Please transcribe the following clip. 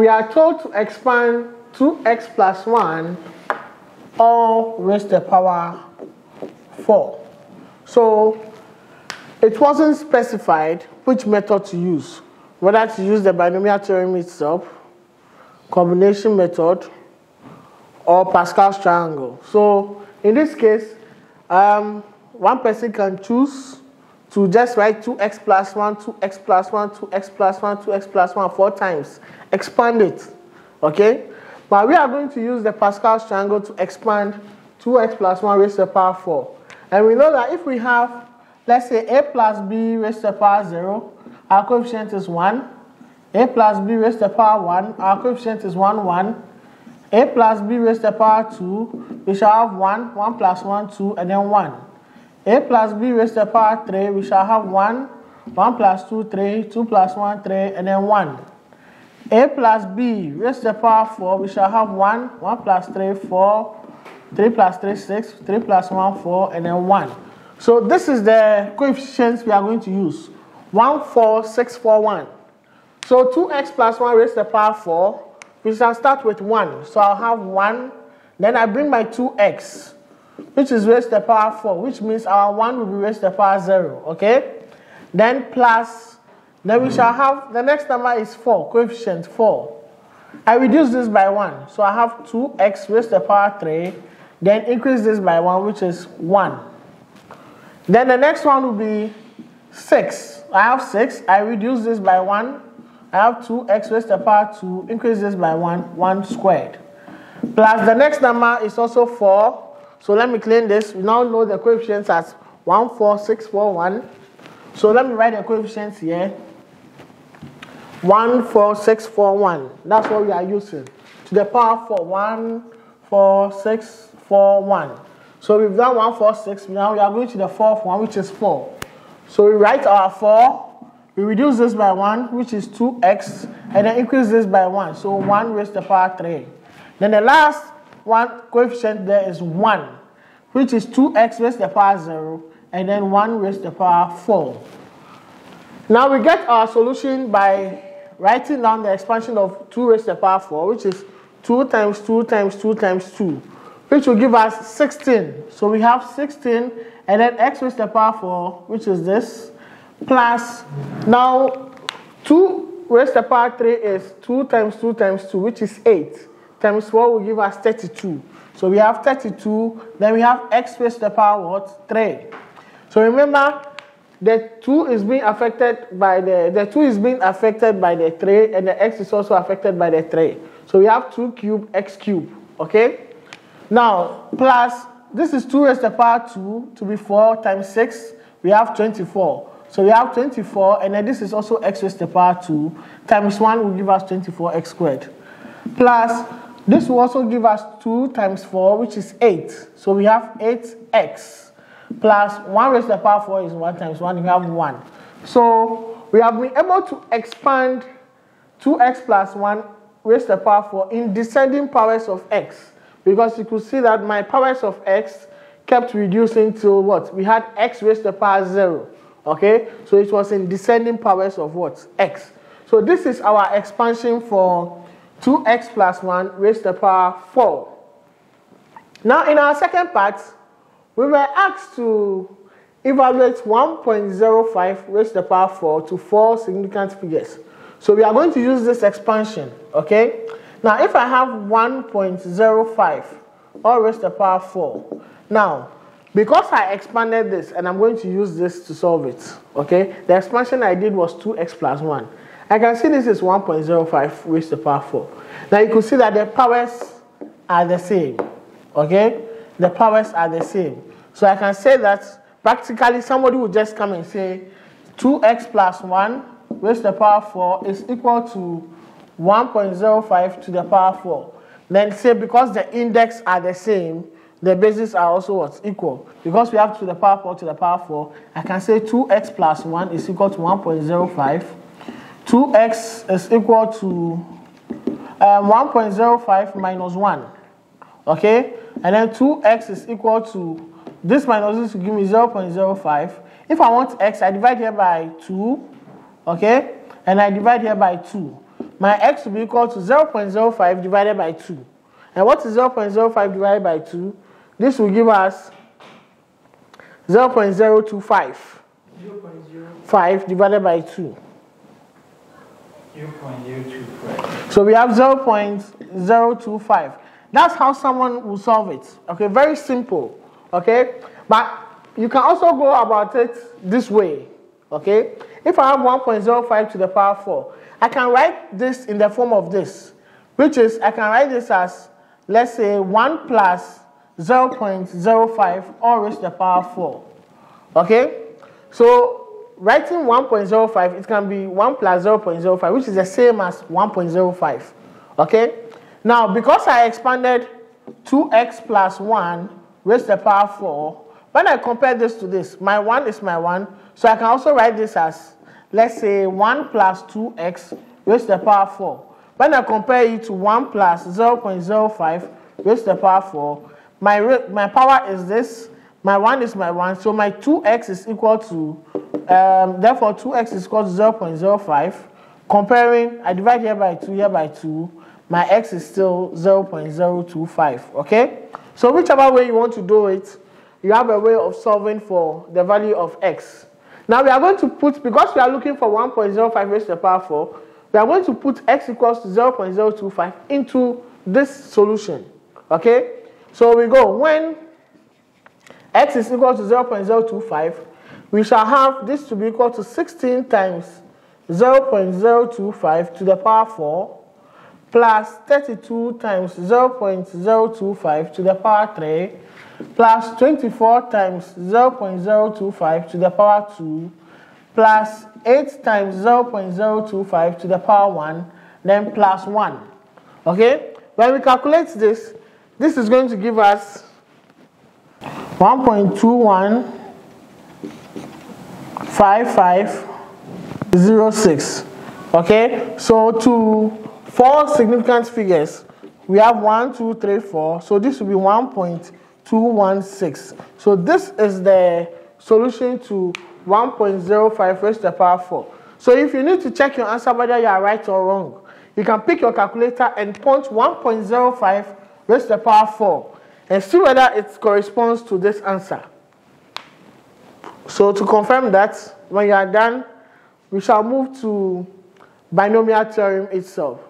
we are told to expand 2x plus 1 all raised to the power 4. So it wasn't specified which method to use, whether to use the binomial theorem itself, combination method, or Pascal's triangle. So in this case, um, one person can choose to just write 2x plus 1, 2x plus 1, 2x plus 1, 2x plus 1 four times. Expand it, okay? But we are going to use the Pascal's triangle to expand 2x plus 1 raised to the power 4. And we know that if we have, let's say, a plus b raised to the power 0, our coefficient is 1. a plus b raised to the power 1, our coefficient is 1, 1. a plus b raised to the power 2, we shall have 1, 1 plus 1, 2, and then 1. A plus b raised to the power 3, we shall have 1, 1 plus 2, 3, 2 plus 1, 3, and then 1 a plus b raised to the power 4, we shall have 1, 1 plus 3, 4, 3 plus 3, 6, 3 plus 1, 4, and then 1. So this is the coefficients we are going to use. 1, 4, 6, 4, 1. So 2x plus 1 raised to the power 4, we shall start with 1. So I'll have 1, then I bring my 2x, which is raised to the power 4, which means our 1 will be raised to the power 0, okay? Then plus then we shall have, the next number is 4, coefficient 4. I reduce this by 1, so I have 2x raised to the power 3, then increase this by 1, which is 1. Then the next one will be 6. I have 6, I reduce this by 1, I have 2x raised to the power 2, increase this by 1, 1 squared. Plus the next number is also 4, so let me clean this. We now know the coefficients as 1, 4, 6, 4, 1. So let me write the coefficients here. 14641. That's what we are using. To the power 4, 14641. So we've done 146. Now we are going to the fourth one, which is 4. So we write our 4. We reduce this by 1, which is 2x, and then increase this by 1. So 1 raised to the power 3. Then the last one coefficient there is 1, which is 2x raised to the power 0, and then 1 raised to the power 4. Now we get our solution by writing down the expansion of 2 raised to the power 4, which is 2 times 2 times 2 times 2, which will give us 16. So we have 16, and then x raised to the power 4, which is this, plus, now 2 raised to the power 3 is 2 times 2 times 2, which is 8, times 4 will give us 32. So we have 32, then we have x raised to the power what? 3. So remember, the 2 is being affected by the, the 2 is being affected by the 3 and the x is also affected by the 3. So we have 2 cube x cube, okay? Now, plus, this is 2 raised to the power 2 to be 4 times 6, we have 24. So we have 24 and then this is also x raised to the power 2 times 1 will give us 24x squared. Plus, this will also give us 2 times 4 which is 8. So we have 8x plus 1 raised to the power 4 is 1 times 1, you have 1. So we have been able to expand 2x plus 1 raised to the power 4 in descending powers of x. Because you could see that my powers of x kept reducing to what? We had x raised to the power 0. Okay? So it was in descending powers of what? x. So this is our expansion for 2x plus 1 raised to the power 4. Now in our second part, we were asked to evaluate 1.05 raised to the power 4 to four significant figures. So we are going to use this expansion, okay? Now, if I have 1.05 all raised to the power 4, now, because I expanded this and I'm going to use this to solve it, okay? The expansion I did was 2x plus 1. I can see this is 1.05 raised to the power 4. Now, you can see that the powers are the same, okay? The powers are the same. So I can say that practically somebody would just come and say 2x plus 1 raised to the power 4 is equal to 1.05 to the power 4. Then say because the index are the same, the bases are also what? Equal. Because we have to the power 4 to the power 4, I can say 2x plus 1 is equal to 1.05. 2x is equal to um, 1.05 minus 1. Okay? And then 2x is equal to this minus this will give me 0 0.05. If I want x, I divide here by 2, okay? And I divide here by 2. my x will be equal to 0.05 divided by 2. And what is 0.05 divided by 2? This will give us 0.025. 0.05 divided by 2. 0.025. So we have 0.025. That's how someone will solve it. Okay, very simple. Okay, but you can also go about it this way. Okay, if I have 1.05 to the power 4, I can write this in the form of this, which is I can write this as, let's say, 1 plus 0.05 all raised to the power 4. Okay? So writing 1.05, it can be 1 plus 0.05, which is the same as 1.05. Okay? Now, because I expanded 2x plus 1 raised to the power 4, when I compare this to this, my 1 is my 1, so I can also write this as, let's say, 1 plus 2x raised to the power 4. When I compare it to 1 plus 0.05 raised to the power 4, my, my power is this, my 1 is my 1, so my 2x is equal to, um, therefore 2x is equal to 0.05. Comparing, I divide here by 2, here by 2, my x is still 0.025, okay? So whichever way you want to do it, you have a way of solving for the value of x. Now we are going to put, because we are looking for 1.05 raised to the power 4, we are going to put x equals to 0.025 into this solution, okay? So we go, when x is equal to 0.025, we shall have this to be equal to 16 times 0.025 to the power 4 plus 32 times 0.025 to the power 3 plus 24 times 0.025 to the power 2 plus 8 times 0.025 to the power 1 then plus 1 okay? When we calculate this this is going to give us 1.215506 okay? So to four significant figures we have 1 2 3 4 so this will be 1.216 so this is the solution to 1.05 raised to the power 4 so if you need to check your answer whether you are right or wrong you can pick your calculator and punch 1.05 raised to the power 4 and see whether it corresponds to this answer. So to confirm that, when you are done, we shall move to binomial theorem itself.